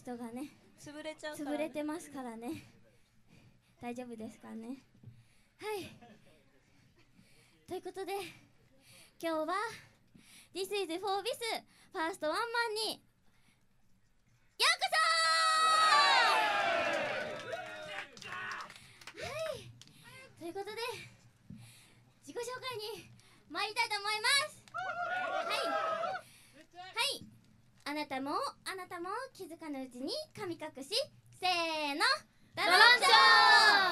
人がね潰れちゃうから潰れてますからね。大丈夫ですかね。はい。ということで今日は This is for Bis ファーストワンマンにようこそ!はい。ということで自己紹介に参りたいと思います。はいはいあなたもあなたも気づかぬうちに神隠しせーの。ドロンジョ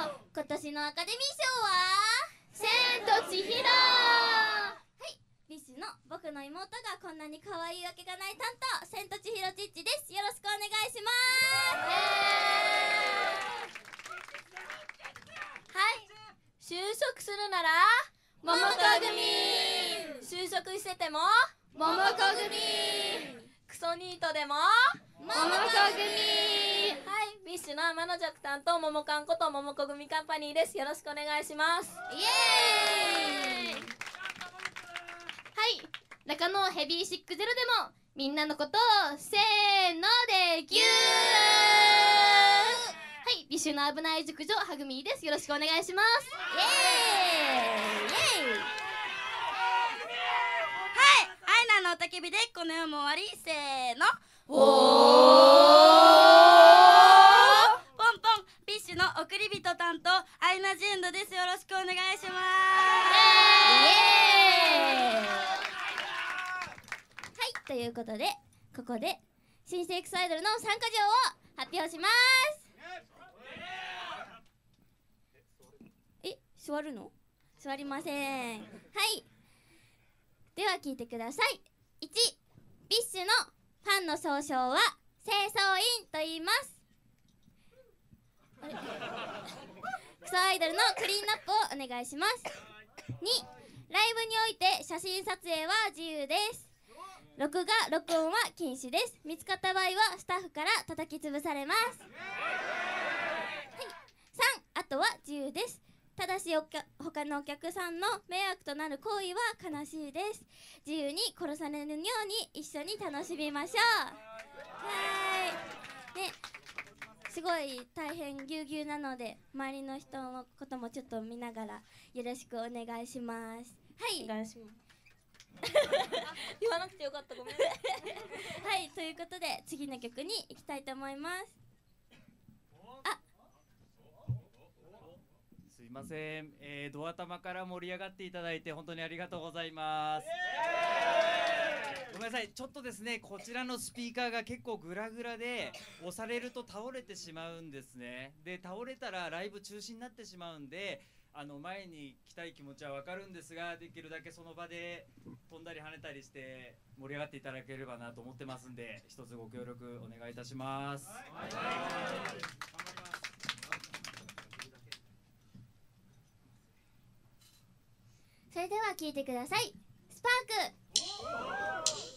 ー。今年のアカデミー賞は千と千尋。はい。 BiSH の僕の妹がこんなに可愛いわけがない担当。千と千尋チッチです。よろしくお願いします。はい。就職するなら桃子組。就職してても桃子組。クソニートでも桃子組。はい BiSH の天の弱担当ももかんことももこ組カンパニーです。よろしくお願いします。イエーイ。はい中野 heavysick ZERO でもみんなのことをせーのでぎゅー。はい美酒の危ない熟女はぐみです。よろしくお願いします。イエーイイエーイアイナのおたけびでこの世も終わり。せーの。ポンポンビッシュの送り人担当アイナジェンドです。よろしくお願いします。はいということでここで新生クソアイドルの三箇条を発表します。え座るの？座りません。はい。では聞いてください1 BiSH のファンの総称は清掃員と言います。クソアイドルのクリーンナップをお願いします。2ライブにおいて写真撮影は自由です。録画録音は禁止です。見つかった場合はスタッフから叩き潰されます。はい。3あとは自由です。ただし他のお客さんの迷惑となる行為は悲しいです。自由に殺されぬように一緒に楽しみましょう。はーい。ね。すごい大変ぎゅうぎゅうなので周りの人のこともちょっと見ながらよろしくお願いします。はい。お願いします。言わなくてよかった。ごめんはい。ということで次の曲に行きたいと思いますいません、えー、ドア玉から盛り上がっていただいて本当にありがとうございます。ごめんなさい、ちょっとですね、こちらのスピーカーが結構グラグラで押されると倒れてしまうんですね。で、倒れたらライブ中止になってしまうんで、あの前に来たい気持ちはわかるんですが、できるだけその場で飛んだり跳ねたりして盛り上がっていただければなと思ってますんで、一つご協力お願いいたします。それでは聴いてください。スパーク。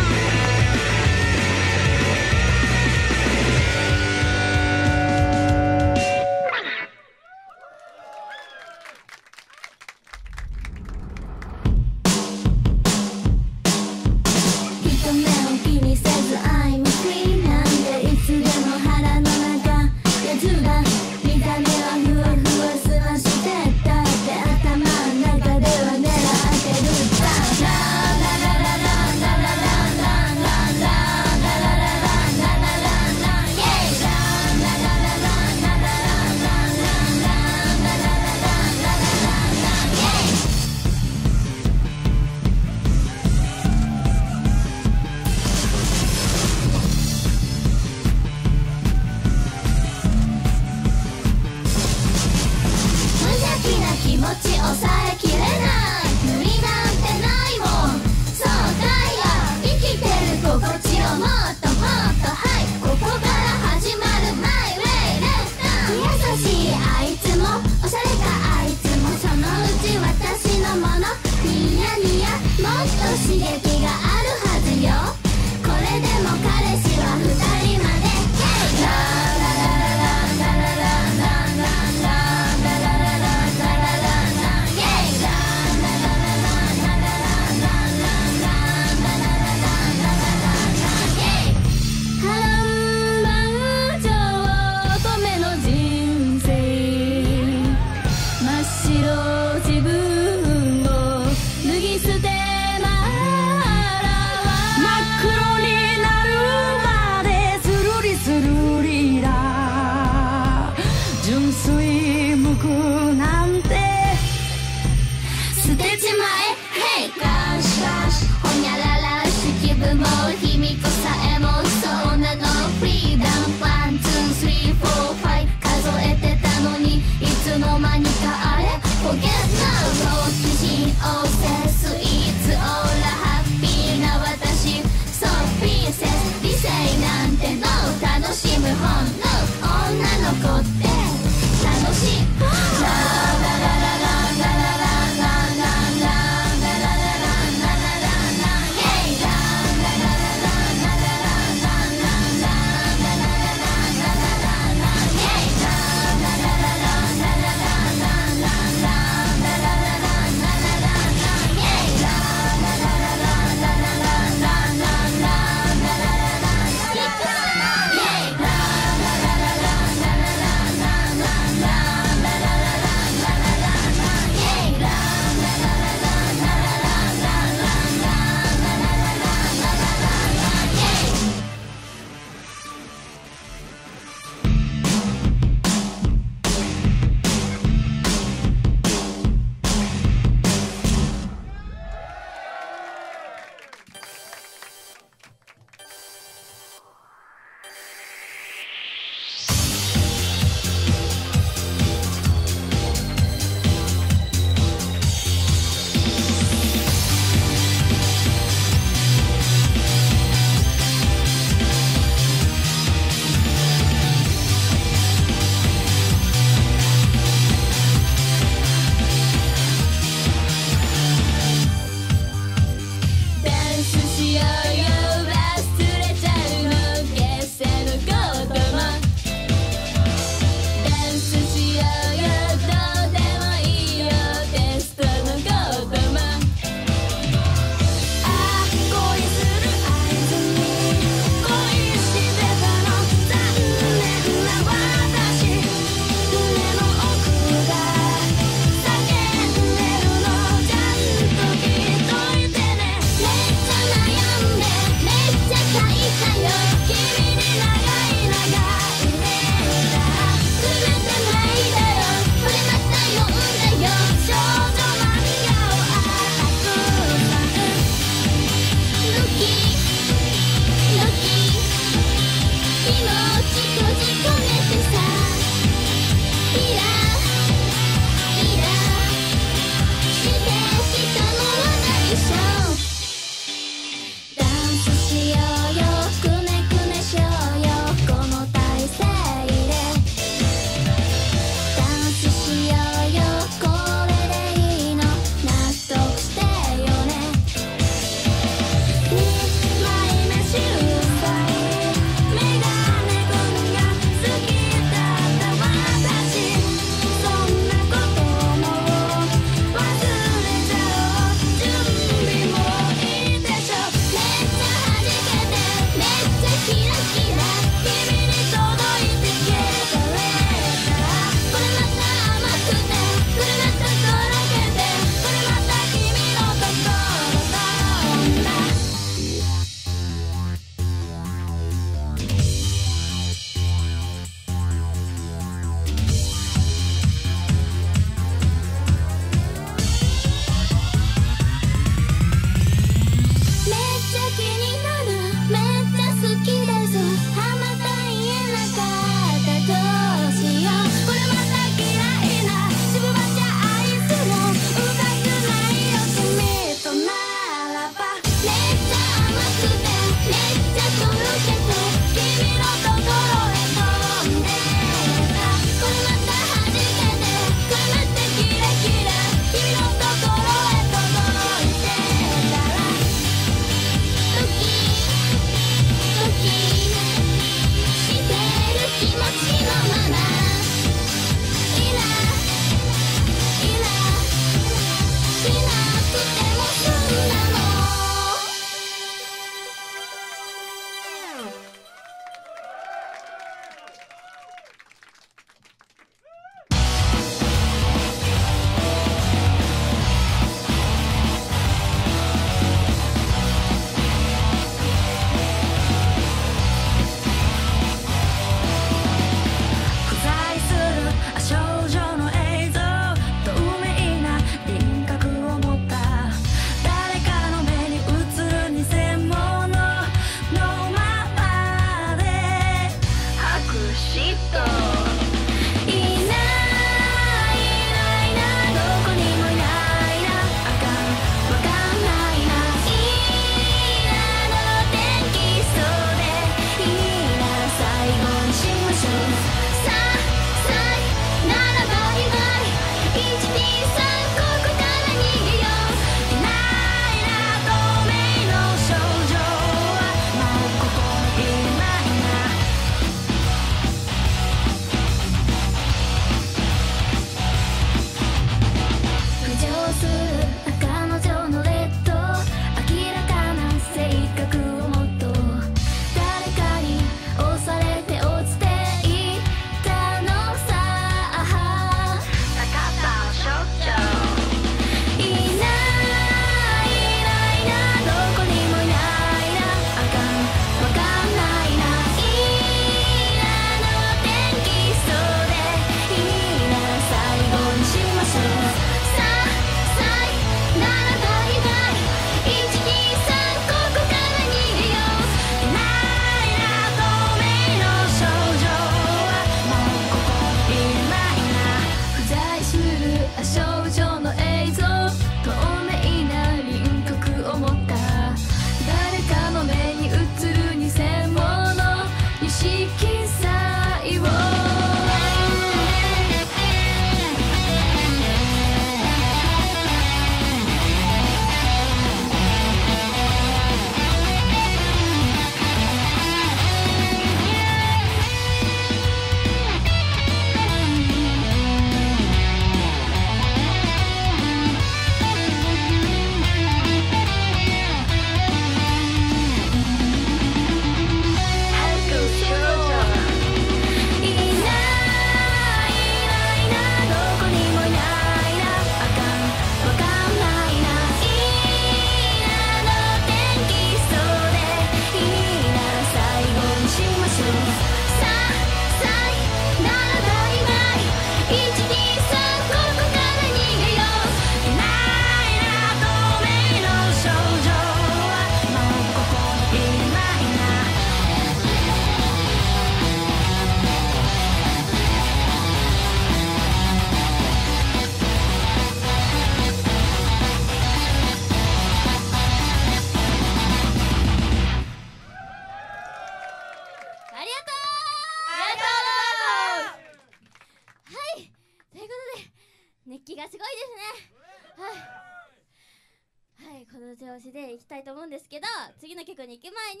調子でいきたいと思うんですけど次の曲に行く前に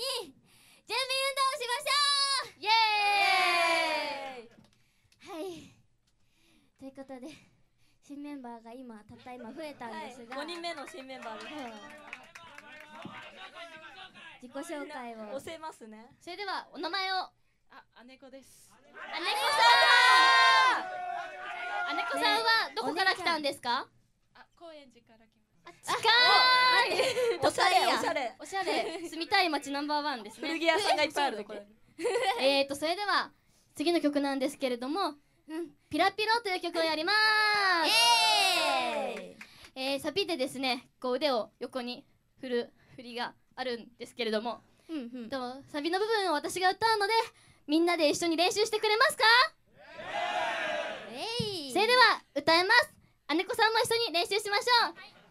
準備運動をしましょう！イエーイ！はい。ということで新メンバーが今たった今増えたんはいですが、5人目の新メンバーです。はい。自己紹介を。押せますね。それではお名前を。あ、姉子です。姉子さん姉子さん。はどこから来たんですか？あ、高円寺から来ました。近い。おしゃれおしゃれ。おしゃれ。住みたい街ナンバーワンですね。古着屋さんがいっぱいあるところえーとそれでは次の曲なんですけれどもうん。ピラピロという曲をやります。ええー、サビでですねこう腕を横に振る振りがあるんですけれども、ーいうんうん。とサビの部分を私が歌うのでみんなで一緒に練習してくれますか？それでは歌います。姉子さんも一緒に練習しましょう。い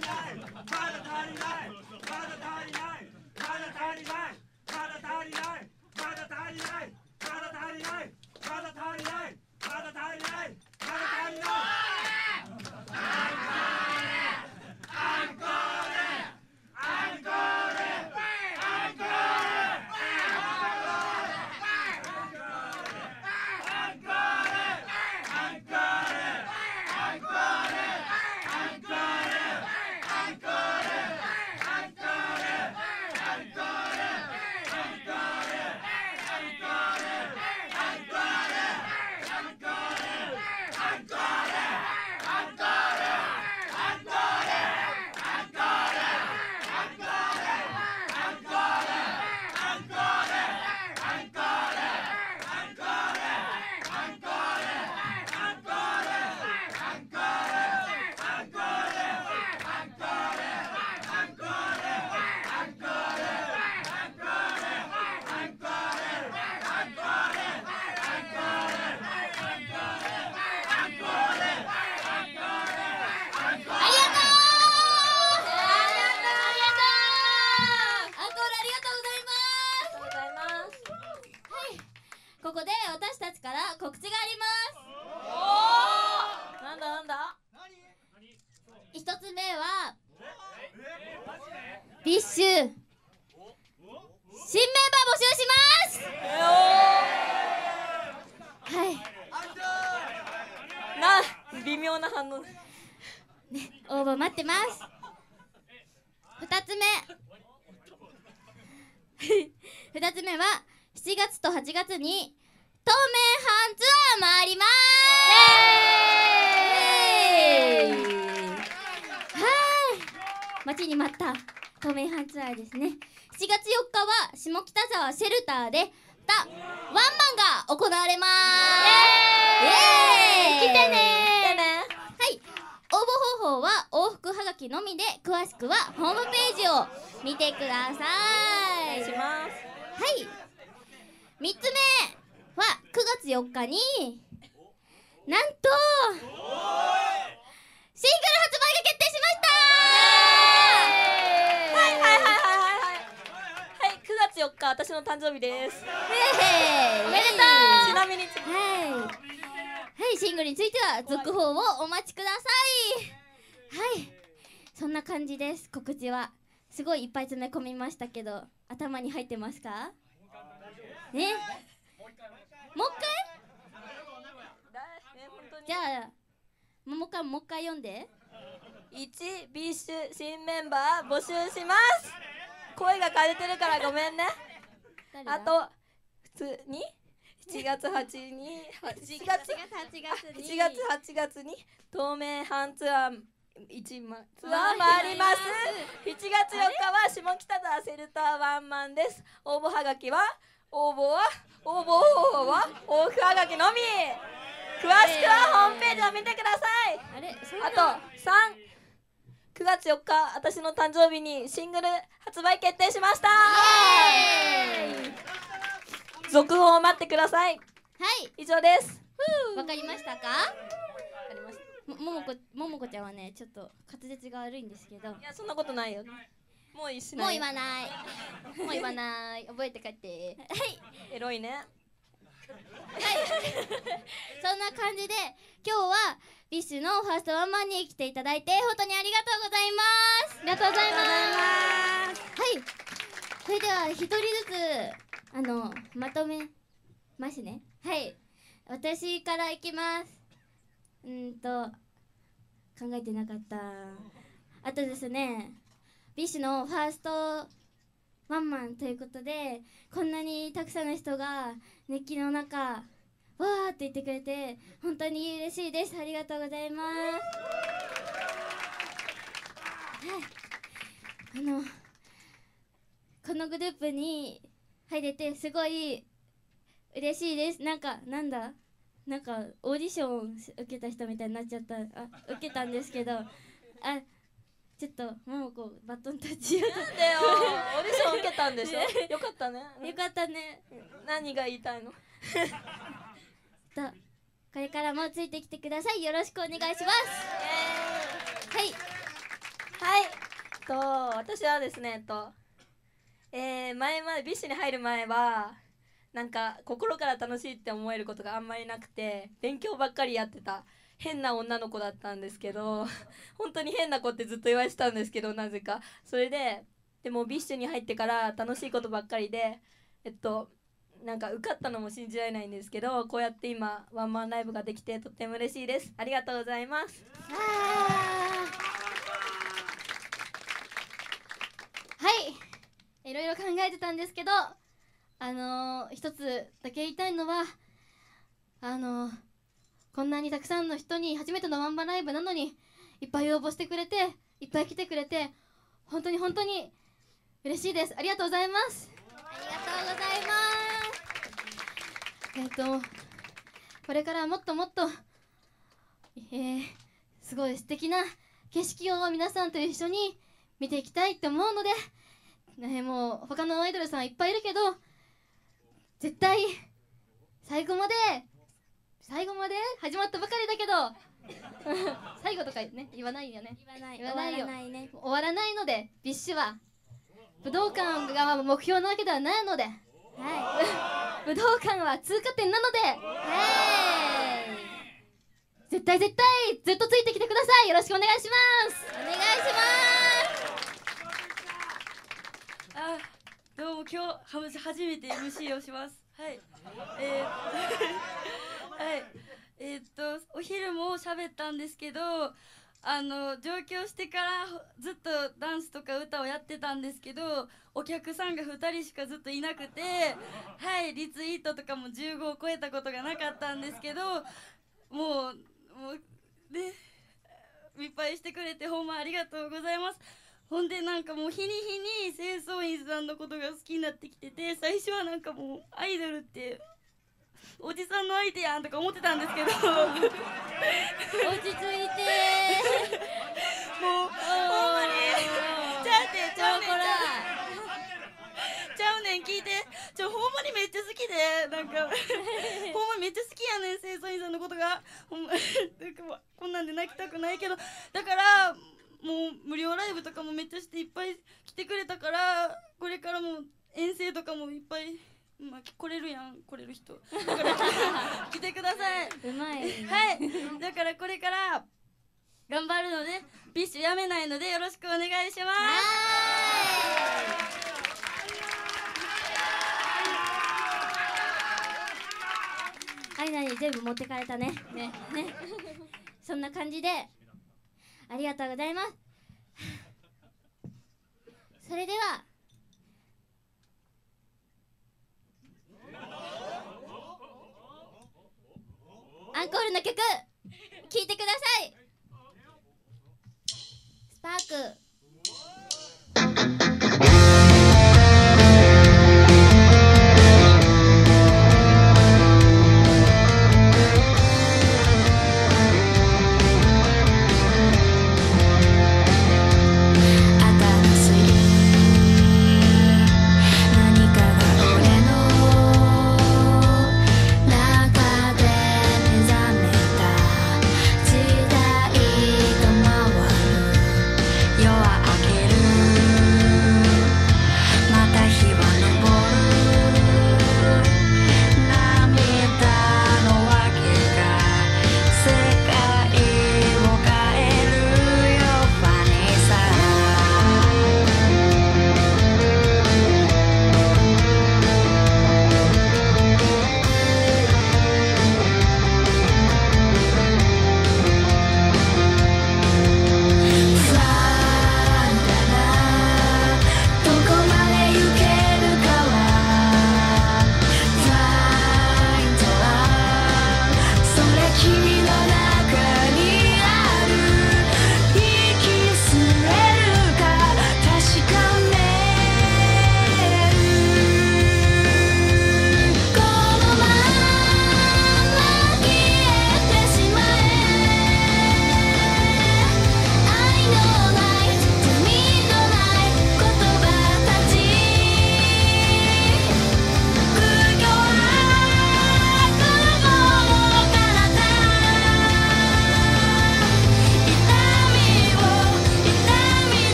99, 599. すごいいっぱい詰め込みましたけど頭に入ってますか？ね？もう一回？じゃあももかんもう一回読んで。1 BiSH 新メンバー募集します。声が枯れてるからごめんね。あと普通に？7月8に 8月8月7月8月に東名阪ツアー一万ツアー回ります7月4日は下北沢セルターワンマンです。応募はがきは応募は応募方法は往復はがきのみ。詳しくはホームページを見てください。あと39月4日私の誕生日にシングル発売決定しました。続報を待ってください。はい。以上です。わかりましたか？もももこももこちゃんはねちょっと滑舌が悪いんですけど。もいやそんなことないよ。もういいしう言わない。もう言わない。覚えて帰って。はい。えらいね。そんな感じで今日は BiSH のファーストワンマンに来ていただいて本当にありがとうございます。ありがとうございます。はい。それでは一人ずつあのまとめますね。はい。私からいきますうんと考えてなかった。あとですね BiSH のファーストワンマンということでこんなにたくさんの人が熱気の中わーって言ってくれて本当に嬉しいです。ありがとうございます。はい。あのこのグループに入れてすごい嬉しいです。なんかなんだ？なんかオーディション受けた人みたいになっちゃったあ受けたんですけどあちょっとももこバトンタッチよなんでよ。オーディション受けたんでしょ？よかったね。よかったね。何が言いたいの？とこれからもついてきてください。よろしくお願いします。はい。はい。と私はですねとえー、前まで BiSH に入る前はなんか心から楽しいって思えることがあんまりなくて勉強ばっかりやってた。変な女の子だったんですけど 本当に変な子ってずっと言われてたんですけどなぜか。それででも BiSH に入ってから楽しいことばっかりでえっとなんか受かったのも信じられないんですけどこうやって今ワンマンライブができてとっても嬉しいです。ありがとうございます。はい。いろいろ考えてたんですけどあのー、一つだけ言いたいのはあのー、こんなにたくさんの人に初めてのワンマンライブなのにいっぱい応募してくれていっぱい来てくれて本当に本当に嬉しいです。ありがとうございます。ありがとうございます。えっ、とこれからもっともっとえー、すごい素敵な景色を皆さんと一緒に見ていきたいって思うので、ね、もう他のアイドルさんいっぱいいるけど絶対最後まで最後まで始まったばかりだけど 最後とかね言わないよね。言わない。言わないよ。終わらないね。終わらないので BiSH は武道館が目標なわけではないのでは 武道館は通過点なのでいはい。絶対絶対ずっとついてきてください。よろしくお願いします。お願いしますどうも今日初めて MC をします。はい。えー、はい。えーっとお昼も喋ったんですけどあの上京してからずっとダンスとか歌をやってたんですけどお客さんが2人しかずっといなくてはい。リツイートとかも15を超えたことがなかったんですけどもうもうねいっぱいしてくれてほんまありがとうございます。ほんでなんかもう日に日に清掃員さんのことが好きになってきてて最初はなんかもうアイドルっておじさんの相手やんとか思ってたんですけど。落ち着いて。もうほんまに。ちゃうてちゃうねん。ちゃうねん聞いて。ちょほんまにめっちゃ好きで。なんかほんまめっちゃ好きやねん清掃員さんのことが。ほんまなんかこんなんで泣きたくないけど。だからもう無料ライブとかもめっちゃしていっぱい来てくれたからこれからも遠征とかもいっぱいまあ来れるやん来れる人だから来てくださいうまいはいだからこれから頑張るので BiSH やめないのでよろしくお願いしますアイナに全部持ってかれたねねねそんな感じでありがとうございます。それではアンコールの曲聴いてください。スパーク。